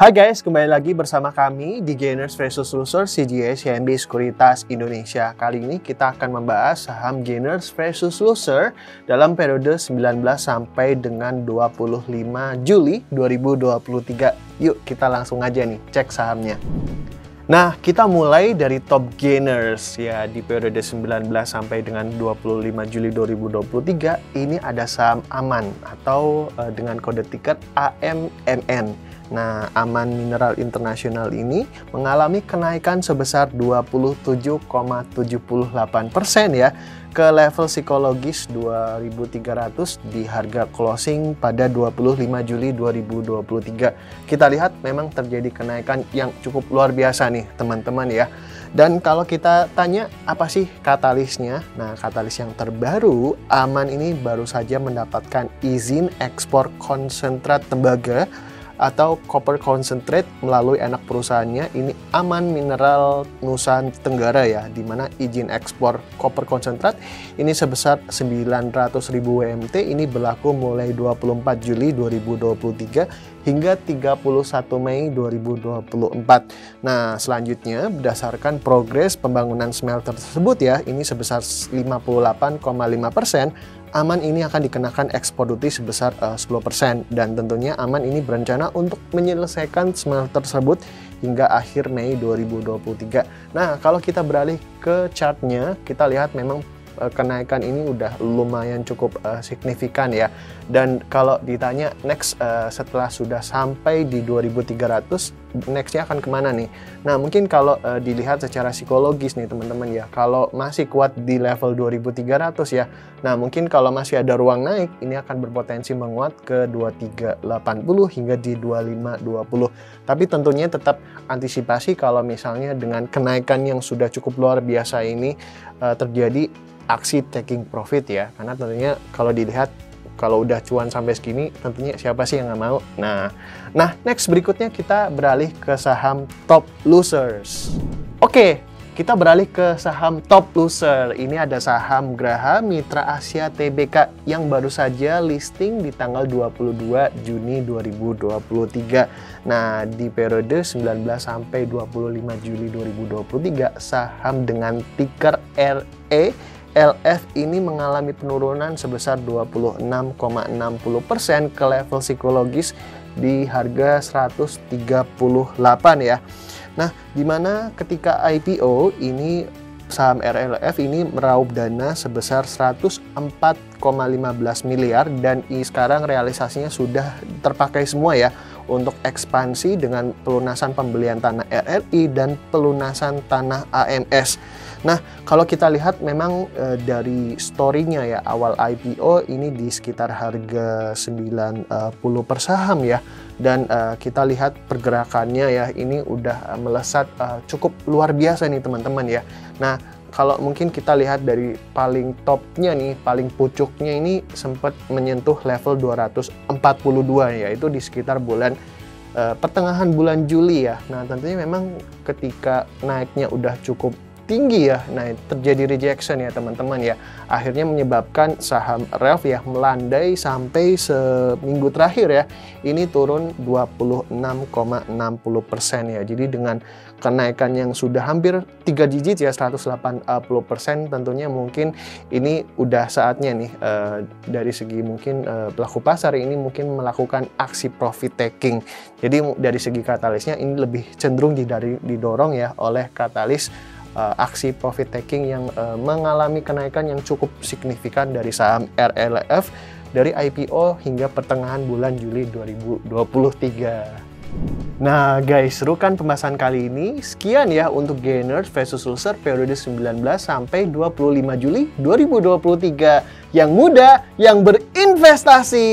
Hai guys, kembali lagi bersama kami di Gainers versus Losers CGS CMB Sekuritas Indonesia. Kali ini kita akan membahas saham Gainers versus Loser dalam periode 19 sampai dengan 25 Juli 2023. Yuk kita langsung aja nih cek sahamnya. Nah, kita mulai dari top gainers ya di periode 19 sampai dengan 25 Juli 2023 ini ada saham Aman atau uh, dengan kode tiket AMMN. Nah, Aman Mineral Internasional ini mengalami kenaikan sebesar 27,78% ya ke level psikologis 2300 di harga closing pada 25 Juli 2023. Kita lihat memang terjadi kenaikan yang cukup luar biasa nih teman-teman ya. Dan kalau kita tanya apa sih katalisnya? Nah, katalis yang terbaru, Aman ini baru saja mendapatkan izin ekspor konsentrat tembaga atau copper concentrate melalui anak perusahaannya. Ini Aman Mineral Nusa Tenggara ya di mana izin ekspor copper concentrate ini sebesar 900.000 WMT ini berlaku mulai 24 Juli 2023 hingga 31 Mei 2024. Nah, selanjutnya berdasarkan progres pembangunan smelter tersebut ya, ini sebesar 58,5 persen Aman ini akan dikenakan ekspor duty sebesar uh, eh, 10% dan tentunya Aman ini berencana untuk menyelesaikan smelter tersebut hingga akhir Mei 2023. Nah, kalau kita beralih ke chartnya, kita lihat memang Eh, kenaikan ini udah lumayan cukup uh, signifikan ya. Dan kalau ditanya next uh, setelah sudah sampai di 2300, nextnya akan ke mana nih? Nah mungkin kalau uh, dilihat secara psikologis nih teman-teman ya, kalau masih kuat di level 2300 ya, nah mungkin kalau masih ada ruang naik, ini akan berpotensi menguat ke 2380 hingga di 2520. Tapi tentunya tetap antisipasi kalau misalnya dengan kenaikan yang sudah cukup luar biasa ini uh, terjadi aksi taking profit ya karena tentunya kalau dilihat kalau udah cuan sampai segini tentunya siapa sih yang nggak mau nah nah next berikutnya kita beralih ke saham top losers oke kita beralih ke saham top loser. Ini ada saham Graha Mitra Asia Tbk yang baru saja listing di tanggal 22 Juni 2023. Nah, di periode 19 sampai 25 Juli 2023, saham dengan ticker RE LF ini mengalami penurunan sebesar 26,60% ke level psikologis di harga 138 ya. Nah, di mana ketika IPO ini saham RLF ini meraup dana sebesar 104,15 miliar dan sekarang realisasinya sudah terpakai semua ya untuk ekspansi dengan pelunasan pembelian tanah RRI dan pelunasan tanah AMS. Nah, kalau kita lihat memang e, dari story-nya ya awal IPO ini di sekitar harga 90 eh, per saham ya. Dan e, kita lihat pergerakannya ya ini udah melesat e, cukup luar biasa nih teman-teman ya. Nah, kalau mungkin kita lihat dari paling topnya nih, paling pucuknya ini sempat menyentuh level 242 ya, itu di sekitar bulan uh, pertengahan bulan Juli ya. Nah, tentunya memang ketika naiknya udah cukup tinggi ya. Nah, terjadi rejection ya teman-teman ya. Akhirnya menyebabkan saham RELF ya melandai sampai seminggu terakhir ya. Ini turun 26,60% ya. Jadi dengan kenaikan yang sudah hampir 3 digit ya 180% tentunya mungkin ini udah saatnya nih uh, dari segi mungkin uh, pelaku pasar ini mungkin melakukan aksi profit taking. Jadi dari segi katalisnya ini lebih cenderung didorong ya oleh katalis uh, aksi profit taking yang uh, mengalami kenaikan yang cukup signifikan dari saham RLF dari IPO hingga pertengahan bulan Juli 2023. Nah guys, serukan pembahasan kali ini. Sekian ya untuk gainers versus loser periode 19 sampai 25 Juli 2023. Yang muda, yang berinvestasi.